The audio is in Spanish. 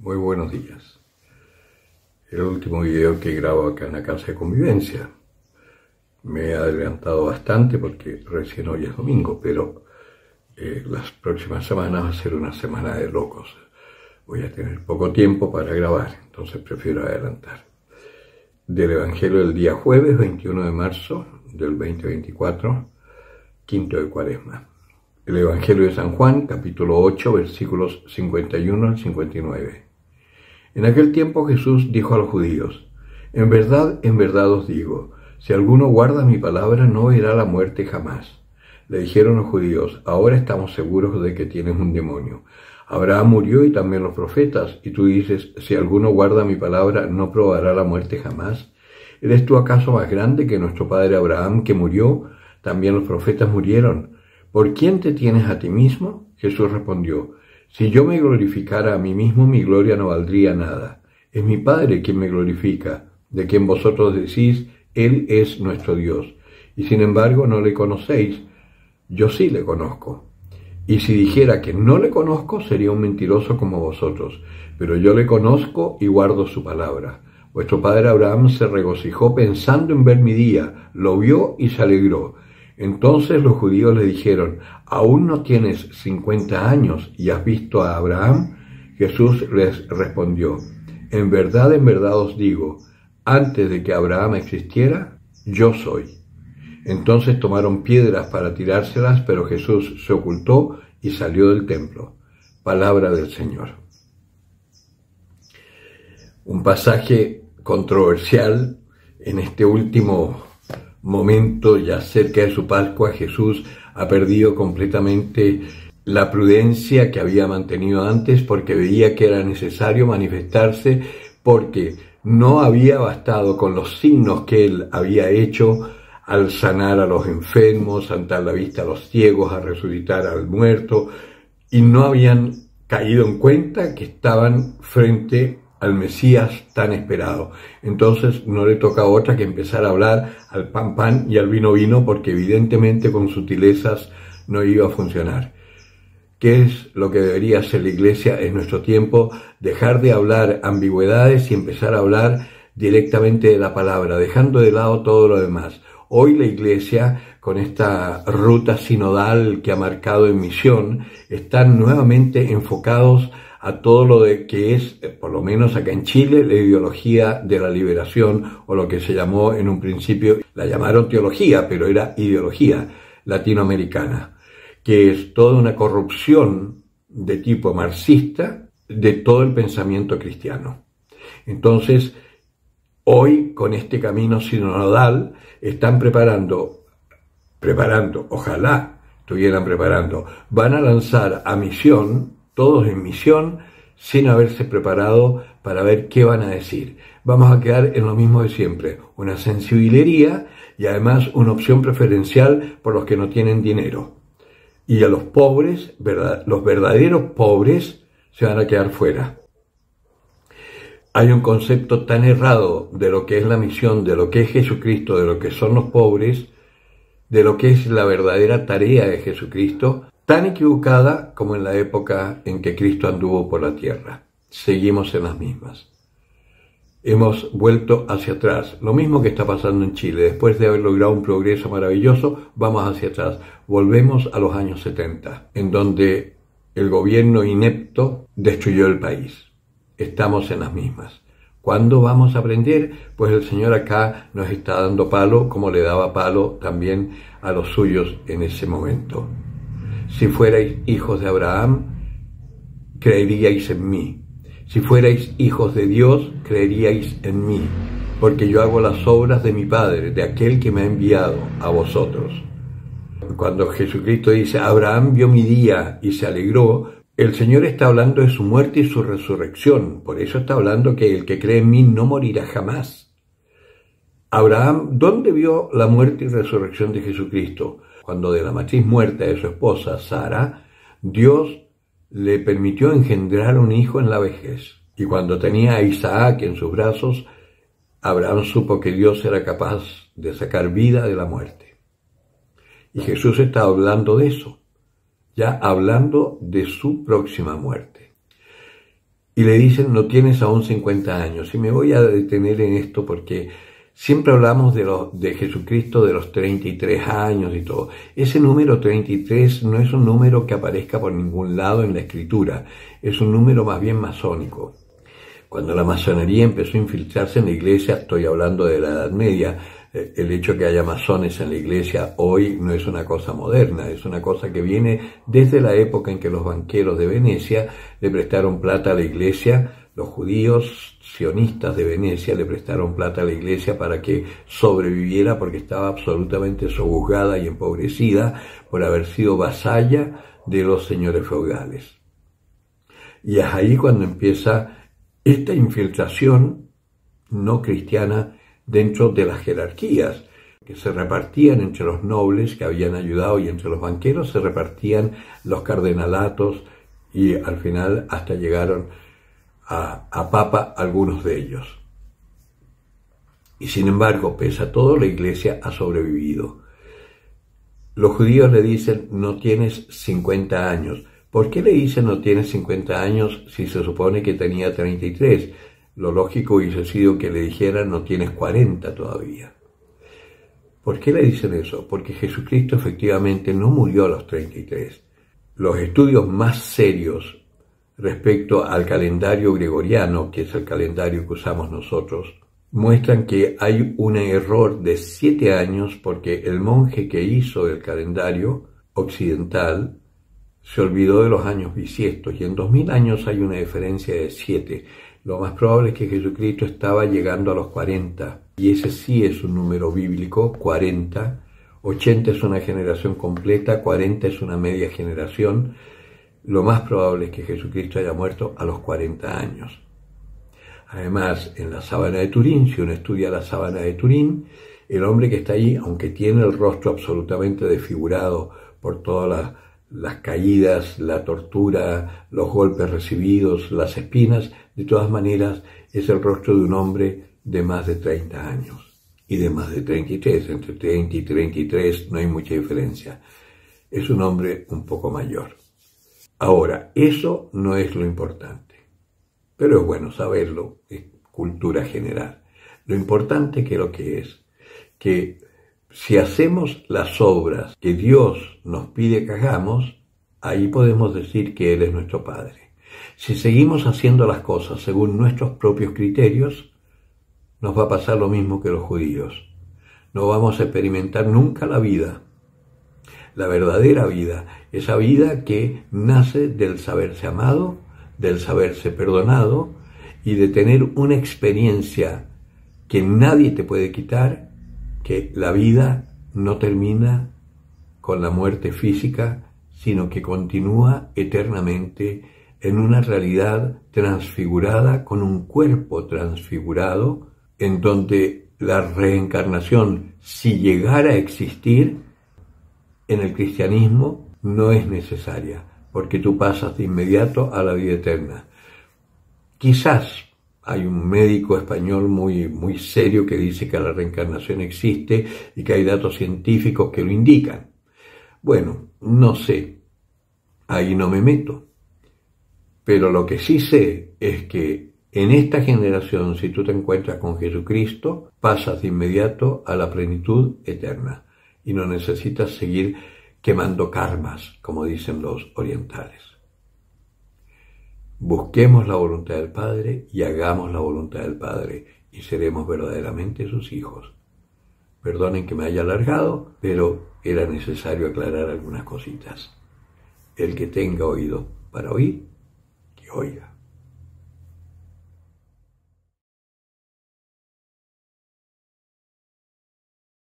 Muy buenos días. El último video que grabo acá en la casa de convivencia. Me he adelantado bastante porque recién hoy es domingo, pero eh, las próximas semanas va a ser una semana de locos. Voy a tener poco tiempo para grabar, entonces prefiero adelantar. Del Evangelio del día jueves 21 de marzo del 2024, quinto de cuaresma. El Evangelio de San Juan, capítulo 8, versículos 51 al 59. En aquel tiempo Jesús dijo a los judíos, En verdad, en verdad os digo, si alguno guarda mi palabra no verá la muerte jamás. Le dijeron los judíos, ahora estamos seguros de que tienes un demonio. Abraham murió y también los profetas, y tú dices, si alguno guarda mi palabra no probará la muerte jamás. ¿Eres tú acaso más grande que nuestro padre Abraham que murió? También los profetas murieron. ¿Por quién te tienes a ti mismo? Jesús respondió, si yo me glorificara a mí mismo, mi gloria no valdría nada. Es mi Padre quien me glorifica, de quien vosotros decís, Él es nuestro Dios. Y sin embargo no le conocéis, yo sí le conozco. Y si dijera que no le conozco, sería un mentiroso como vosotros, pero yo le conozco y guardo su palabra. Vuestro padre Abraham se regocijó pensando en ver mi día, lo vio y se alegró. Entonces los judíos le dijeron, ¿aún no tienes cincuenta años y has visto a Abraham? Jesús les respondió, en verdad, en verdad os digo, antes de que Abraham existiera, yo soy. Entonces tomaron piedras para tirárselas, pero Jesús se ocultó y salió del templo. Palabra del Señor. Un pasaje controversial en este último momento ya cerca de su Pascua, Jesús ha perdido completamente la prudencia que había mantenido antes porque veía que era necesario manifestarse porque no había bastado con los signos que él había hecho al sanar a los enfermos, a dar la vista a los ciegos, a resucitar al muerto, y no habían caído en cuenta que estaban frente al Mesías tan esperado. Entonces no le toca otra que empezar a hablar al pan pan y al vino vino porque evidentemente con sutilezas no iba a funcionar. ¿Qué es lo que debería hacer la iglesia en nuestro tiempo? Dejar de hablar ambigüedades y empezar a hablar directamente de la palabra, dejando de lado todo lo demás. Hoy la iglesia, con esta ruta sinodal que ha marcado en misión, están nuevamente enfocados a todo lo de que es, eh, por lo menos acá en Chile, la ideología de la liberación o lo que se llamó en un principio, la llamaron teología, pero era ideología latinoamericana, que es toda una corrupción de tipo marxista de todo el pensamiento cristiano. Entonces, hoy con este camino sinodal están preparando, preparando, ojalá estuvieran preparando, van a lanzar a misión todos en misión, sin haberse preparado para ver qué van a decir. Vamos a quedar en lo mismo de siempre, una sensibilería y además una opción preferencial por los que no tienen dinero. Y a los pobres, los verdaderos pobres, se van a quedar fuera. Hay un concepto tan errado de lo que es la misión, de lo que es Jesucristo, de lo que son los pobres, de lo que es la verdadera tarea de Jesucristo, tan equivocada como en la época en que Cristo anduvo por la tierra. Seguimos en las mismas. Hemos vuelto hacia atrás. Lo mismo que está pasando en Chile. Después de haber logrado un progreso maravilloso, vamos hacia atrás. Volvemos a los años 70, en donde el gobierno inepto destruyó el país. Estamos en las mismas. ¿Cuándo vamos a aprender? Pues el Señor acá nos está dando palo como le daba palo también a los suyos en ese momento. Si fuerais hijos de Abraham, creeríais en mí. Si fuerais hijos de Dios, creeríais en mí, porque yo hago las obras de mi Padre, de aquel que me ha enviado a vosotros. Cuando Jesucristo dice, Abraham vio mi día y se alegró, el Señor está hablando de su muerte y su resurrección. Por eso está hablando que el que cree en mí no morirá jamás. Abraham, ¿dónde vio la muerte y resurrección de Jesucristo? cuando de la matriz muerta de su esposa, Sara, Dios le permitió engendrar un hijo en la vejez. Y cuando tenía a Isaac en sus brazos, Abraham supo que Dios era capaz de sacar vida de la muerte. Y Jesús está hablando de eso, ya hablando de su próxima muerte. y le dicen, no tienes aún 50 años. Y me voy a detener en esto porque siempre hablamos de, de Jesucristo de los 33 años y todo. Ese número 33 no es un número que aparezca por ningún lado en la escritura, es un número más bien masónico. Cuando la masonería empezó a infiltrarse en la iglesia, estoy hablando de la Edad Media, eh, el hecho que haya masones en la iglesia hoy no es una cosa moderna, es una cosa que viene desde la época en que los banqueros de Venecia le prestaron plata a la iglesia, los judíos sionistas de Venecia le prestaron plata a la iglesia para que sobreviviera porque estaba absolutamente sojuzgada y empobrecida por haber sido vasalla de los señores feudales. Y es ahí cuando empieza esta infiltración no cristiana dentro de las jerarquías que se repartían entre los nobles que habían ayudado y entre los banqueros se repartían los cardenalatos y al final hasta llegaron a, a papa algunos de ellos. Y sin embargo, pese a todo, la iglesia ha sobrevivido. Los judíos le dicen, no tienes 50 años. ¿Por qué le dicen no tienes 50 años si se supone que tenía 33? Lo lógico hubiese sido que le dijeran no tienes 40 todavía. ¿Por qué le dicen eso? Porque Jesucristo efectivamente no murió a los 33. Los estudios más serios respecto al calendario gregoriano, que es el calendario que usamos nosotros, muestran que hay un error de siete años porque el monje que hizo el calendario occidental se olvidó de los años bisiestos y en dos mil años hay una diferencia de siete. Lo más probable es que Jesucristo estaba llegando a los 40, y ese sí es un número bíblico, 40. 80 es una generación completa, 40 es una media generación. Lo más probable es que Jesucristo haya muerto a los 40 años. Además, en la sábana de Turín, si uno estudia la sábana de Turín, el hombre que está allí, aunque tiene el rostro absolutamente desfigurado por todas las las caídas, la tortura, los golpes recibidos, las espinas, de todas maneras es el rostro de un hombre de más de 30 años y de más de 33, entre 30 y 33 no hay mucha diferencia. Es un hombre un poco mayor. Ahora, eso no es lo importante, pero es bueno saberlo, es cultura general. Lo importante que lo que es, que si hacemos las obras que Dios nos pide que hagamos, ahí podemos decir que Él es nuestro Padre. Si seguimos haciendo las cosas según nuestros propios criterios, nos va a pasar lo mismo que los judíos. No vamos a experimentar nunca la vida, la verdadera vida, esa vida que nace del saberse amado, del saberse perdonado y de tener una experiencia que nadie te puede quitar que la vida no termina con la muerte física, sino que continúa eternamente en una realidad transfigurada con un cuerpo transfigurado, en donde la reencarnación, si llegara a existir, en el cristianismo no es necesaria, porque tú pasas de inmediato a la vida eterna. Quizás hay un médico español muy, muy serio que dice que la reencarnación existe y que hay datos científicos que lo indican. Bueno, no sé, ahí no me meto. Pero lo que sí sé es que en esta generación, si tú te encuentras con Jesucristo, pasas de inmediato a la plenitud eterna y no necesitas seguir quemando karmas, como dicen los orientales. Busquemos la voluntad del Padre y hagamos la voluntad del Padre y seremos verdaderamente sus hijos. Perdonen que me haya alargado, pero era necesario aclarar algunas cositas. El que tenga oído para oír, que oiga.